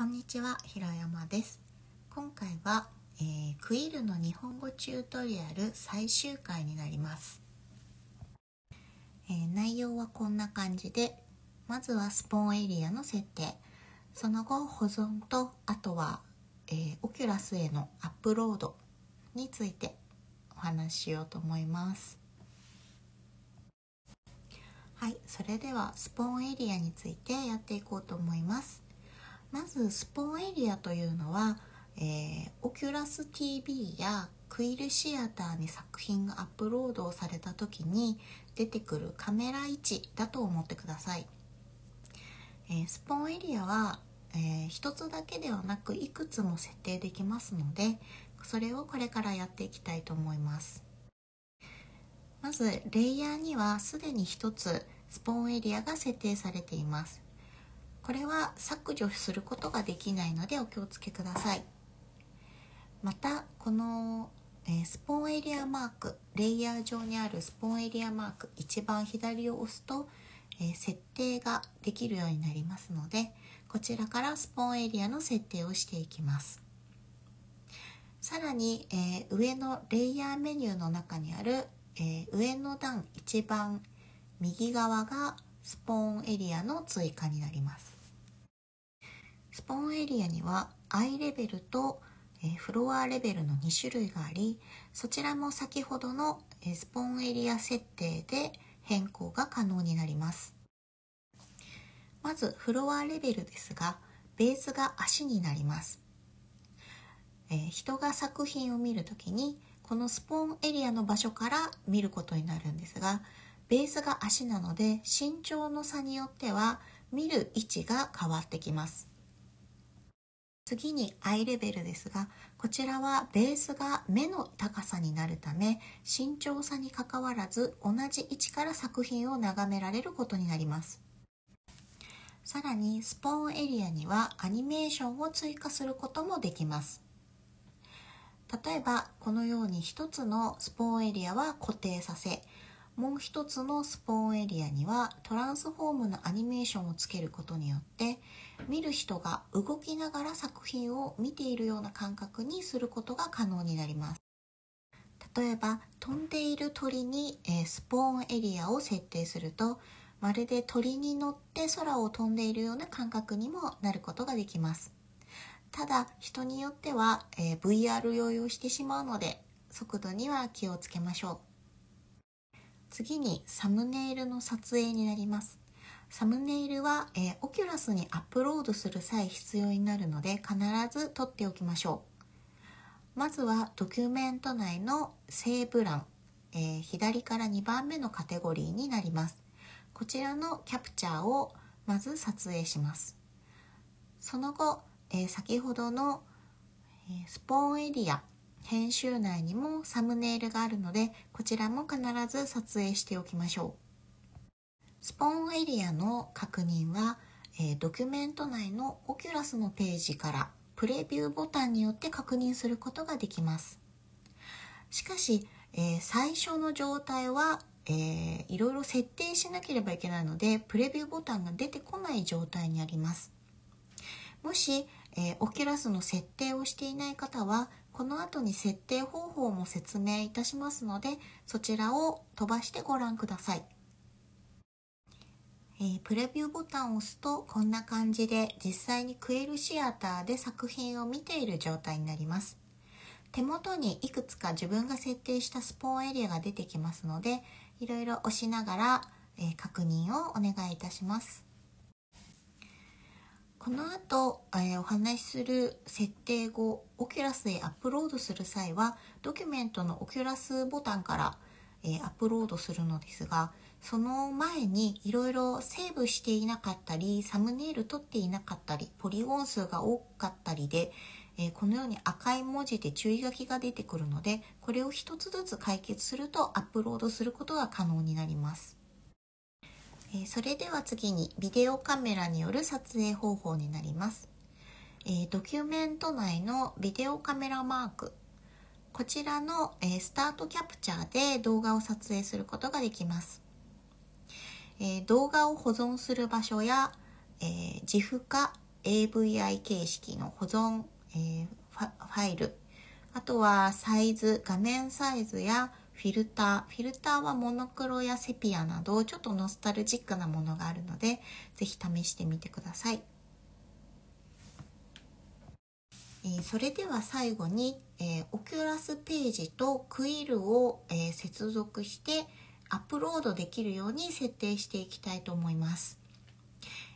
こんにちは、ひろやまです。今回は、えークイルの日本語チュートリアル最終回になります。えー内容はこんな感じで、まずはスポーンエリアの設定、その後保存と、あとは、えーオキュラスへのアップロードについてお話ししようと思います。はい、それではスポーンエリアについてやっていこうと思います。まず spawn area というのは、えー、オキュラス TV やクイルシアターに作品がアップロードをされた時に出てくるカメラ位置だと思ってください、えー spawn area は、えー一つだけではなくいくつも設定できますのでそれをこれからやっていきたいと思います。まずレイヤーにはすでに一つ spawn area が設定されています。これは削除することができないのでお気をつけください。またこの、えスポーンエリアマークレイヤー上にあるスポーンエリアマーク一番左を押すと、え設定ができるようになりますのでこちらからスポーンエリアの設定をしていきます。さらに、え上のレイヤーメニューの中にある、え上の段一番右側がスポーンエリアの追加になります。スポーンエリアにはアイレベルと、えフロアレベルの2種類がありそちらも先ほどの、えスポーンエリア設定で変更が可能になります。まずフロアレベルですがベースが足になります。えー人が作品を見るときにこのスポーンエリアの場所から見ることになるんですがベースが足なので身長の差によっては見る位置が変わってきます。次にアイレベルですがこちらはベースが目の高さになるため身長差にかかわらず同じ位置から作品を眺められることになります。さらにスポーンエリアにはアニメーションを追加することもできます。例えばこのように一つのスポーンエリアは固定させもう一つのスポーンエリアにはトランスフォームのアニメーションをつけることによって見る人が動きながら作品を見ているような感覚にすることが可能になります。例えば飛んでいる鳥に、えスポーンエリアを設定するとまるで鳥に乗って空を飛んでいるような感覚にもなることができます。ただ人によっては、え VR 用意をしてしまうので速度には気をつけましょう。次にサムネイルの撮影になります。サムネイルは、えー、 Oculus にアップロードする際必要になるので必ず撮っておきましょう。まずはドキュメント内のセーブ欄、えー左から2番目のカテゴリーになります。こちらのキャプチャーをまず撮影します。その後、えー先ほどの、スポーンエリア編集内にもサムネイルがあるのでこちらも必ず撮影しておきましょう。スポーンエリアの確認は、えードキュメント内のオキュラスのページからプレビューボタンによって確認することができます。しかし、えー最初の状態は、えーいろいろ設定しなければいけないのでプレビューボタンが出てこない状態にあります。もし、えーオキュラスの設定をしていない方はこの後に設定方法も説明いたしますのでそちらを飛ばしてご覧ください、えープレビューボタンを押すとこんな感じで実際にクエルシアターで作品を見ている状態になります。手元にいくつか自分が設定したスポーンエリアが出てきますのでいろいろ押しながら、えー確認をお願いいたします。この後、えーお話しする設定後 Oculus へアップロードする際はドキュメントの Oculus ボタンから、えーアップロードするのですがその前にいろいろセーブしていなかったりサムネイル撮っていなかったりポリゴン数が多かったりで、えーこのように赤い文字で注意書きが出てくるのでこれを一つずつ解決するとアップロードすることが可能になります。えそれでは次にビデオカメラによる撮影方法になります、えドキュメント内のビデオカメラマーク。こちらの、えスタートキャプチャーで動画を撮影することができます、え動画を保存する場所や、えー、自負化 AVI 形式の保存、え、ファイル。あとはサイズ画面サイズやフィルターフィルターはモノクロやセピアなどちょっとノスタルジックなものがあるので是非試してみてください。えー、それでは最後に、えー、 Oculus ページと Quill を、えー、接続してアップロードできるように設定していきたいと思います。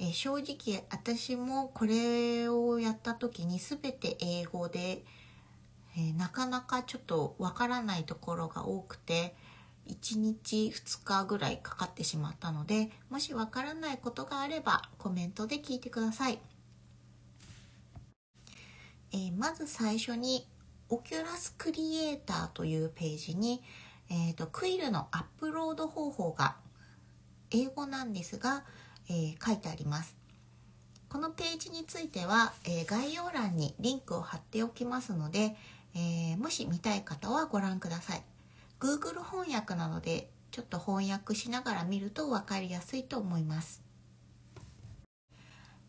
え正直私もこれをやった時に全て英語で、えなかなかちょっとわからないところが多くて1日2日ぐらいかかってしまったのでもしわからないことがあればコメントで聞いてください。えー、まず最初にオキュラスクリエイターというページに、えーと、クイルのアップロード方法が英語なんですが、えー、書いてあります。このページについては、えー、概要欄にリンクを貼っておきますので、えー、もし見たい方はご覧ください。Google 翻訳なのでちょっと翻訳しながら見ると分かりやすいと思います。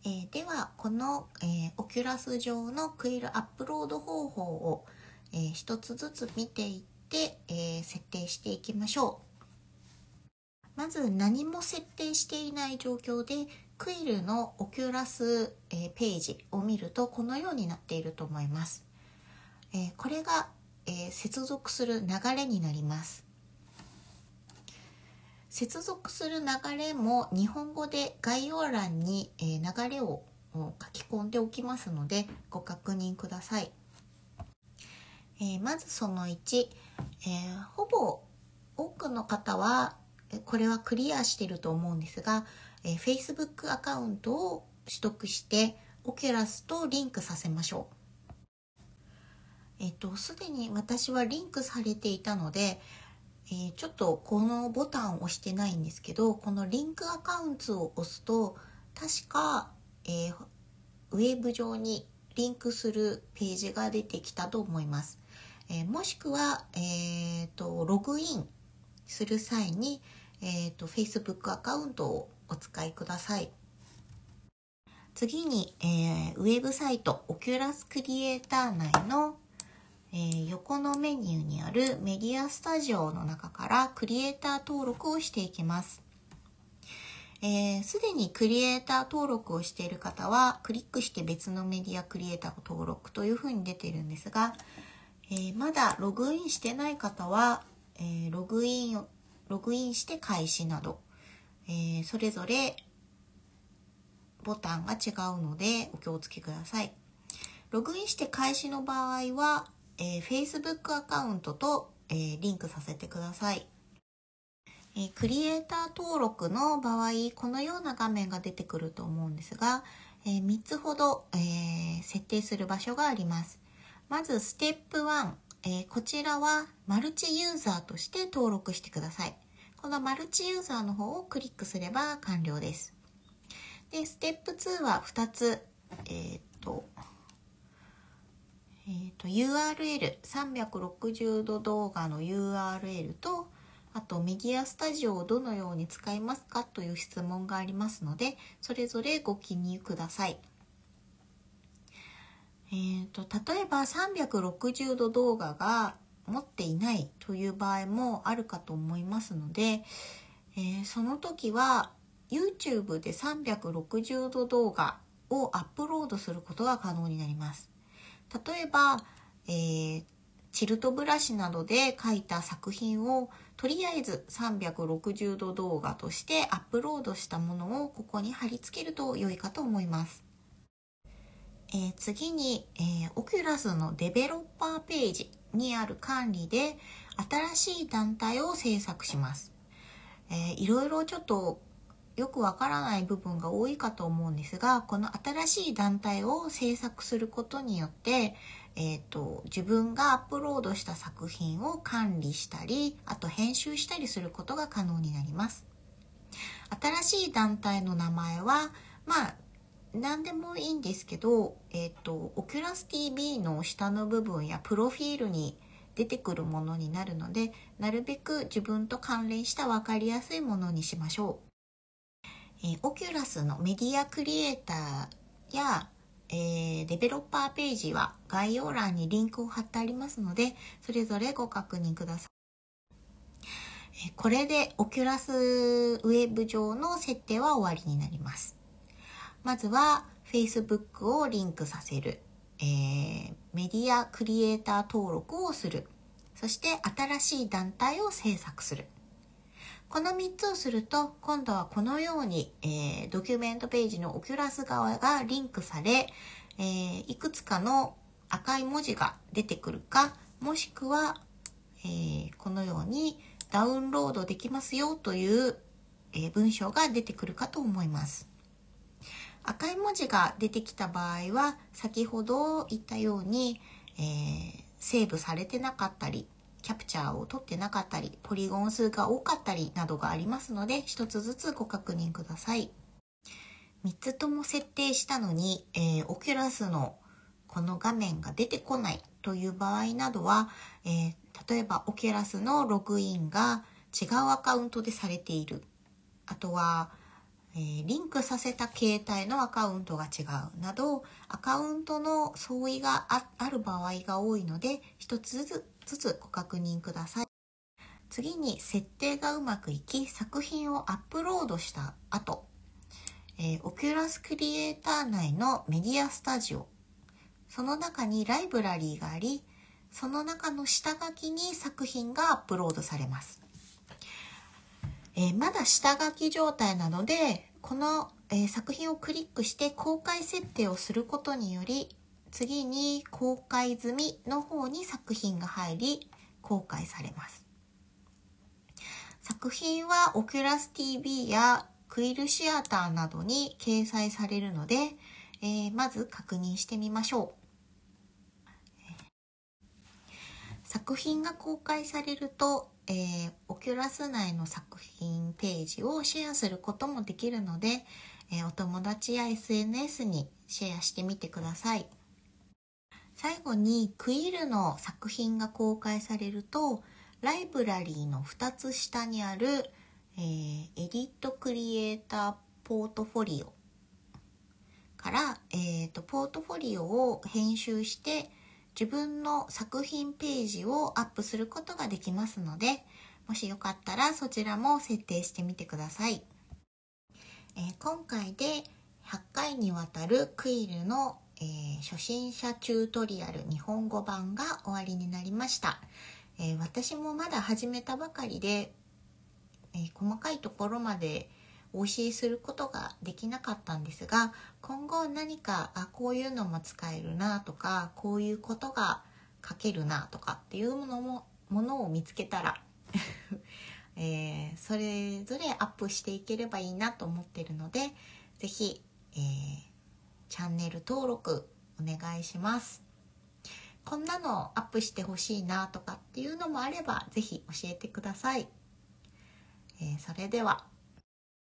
えー、ではこの、えー、 Oculus 上の Quill アップロード方法を、えー、一つずつ見ていって、え設定していきましょうまず何も設定していない状況でクイルのオキュラス、えページを見るとこのようになっていると思います、えこれが、え接続する流れになります接続する流れも日本語で概要欄に、え流れを書き込んでおきますのでご確認ください。え、まずその1、えー、ほぼ多くの方はこれはクリアしてると思うんですが、え、Facebook アカウントを取得してオキュラスとリンクさせましょう。えっ、と、すでに私はリンクされていたので、えー、ちょっとこのボタンを押してないんですけどこのリンクアカウントを押すと確か、えー、ウェブ上にリンクするページが出てきたと思います。えー、もしくは、えーと、ログインする際に、えーと、と Facebook アカウントをお使いください。次に、えー、ウェブサイトオキュラスクリエイター内のえー、横のメニューにあるメディアスタジオの中からクリエイター登録をしていきます。す、えー、で、にクリエイター登録をしている方はクリックして別のメディアクリエイターを登録というふうに出ているんですが、えー、まだログインしてない方は、えログインをログインして開始など、えそれぞれボタンが違うのでお気をつけください。ログインして開始の場合はえー、Facebook アカウントと、えー、リンクさせてください。えー、クリエイター登録の場合、このような画面が出てくると思うんですが、えー、3つほど、えー、設定する場所があります。まず、ステップ1、えー、こちらはマルチユーザーとして登録してください。このマルチユーザーの方をクリックすれば完了です。で、ステップ2は2つ、え、っと、えーと、URL360 度動画の URL とあとメディアスタジオをどのように使いますかという質問がありますのでそれぞれご記入ください。えーと、例えば360度動画が持っていないという場合もあるかと思いますので、えー、その時は YouTube で360度動画をアップロードすることが可能になります。例えば、えー、チルトブラシなどで描いた作品をとりあえず360度動画としてアップロードしたものをここに貼り付けると良いかと思います。えー、次に、えー、 Oculus のデベロッパーページにある管理で新しい団体を制作します。えー、いろいろちょっとよくわからない部分が多いかと思うんですがこの新しい団体を制作することによって、えーと、自分がアップロードした作品を管理したりあと編集したりすることが可能になります新しい団体の名前はまあ何でもいいんですけど、えっ、ー、と、 Oculus TV の下の部分やプロフィールに出てくるものになるので、なるべく自分と関連した分かりやすいものにしましょう。えー、 Oculus のメディアクリエイターや、えー、デベロッパーページは概要欄にリンクを貼ってありますので、それぞれご確認ください。これで Oculus ウェブ上の設定は終わりになります。まずは Facebook をリンクさせる、えー、メディアクリエイター登録をする、そして新しい団体を制作する。この3つをすると、今度はこのように、えー、ドキュメントページのオキュラス側がリンクされ、えー、いくつかの赤い文字が出てくるか、もしくは、えー、このようにダウンロードできますよという、え文章が出てくるかと思います。赤い文字が出てきた場合は先ほど言ったように、え、セーブされてなかったりキャプチャーを取ってなかったりポリゴン数が多かったりなどがありますので一つずつご確認ください。3つとも設定したのに、えー、 Oculus のこの画面が出てこないという場合などは、えー、例えば Oculus のログインが違うアカウントでされている。あとは、リンクさせた携帯のアカウントが違うなどアカウントの相違がある場合が多いので一つずつご確認ください次に設定がうまくいき作品をアップロードした後、えー、 Oculus クリエイター内のメディアスタジオその中にライブラリーがありその中の下書きに作品がアップロードされます。え、まだ下書き状態なのでこの、え、作品をクリックして公開設定をすることにより次に公開済みの方に作品が入り公開されます。作品は Oculus TV やクイルシアターなどに掲載されるので、えー、まず確認してみましょう。作品が公開されると、えー、 Oculus 内の作品ページをシェアすることもできるので、えー、お友達や SNS にシェアしてみてください。最後に Quill の作品が公開されると、ライブラリーの2つ下にある、えー、エディットクリエイターポートフォリオから、えーとポートフォリオを編集して自分の作品ページをアップすることができますので、もしよかったらそちらも設定してみてください。えー、今回で100回にわたるクイルの、えー、初心者チュートリアル日本語版が終わりになりました。えー、私もまだ始めたばかりで、え細かいところまでお教えすることができなかったんですが今後何かあこういうのも使えるなとかこういうことが書けるなとかっていうものもものを見つけたら えー、それぞれアップしていければいいなと思ってるので是非、えー、チャンネル登録お願いします。こんなのアップしてほしいなとかっていうのもあれば是非教えてください。えー、それでは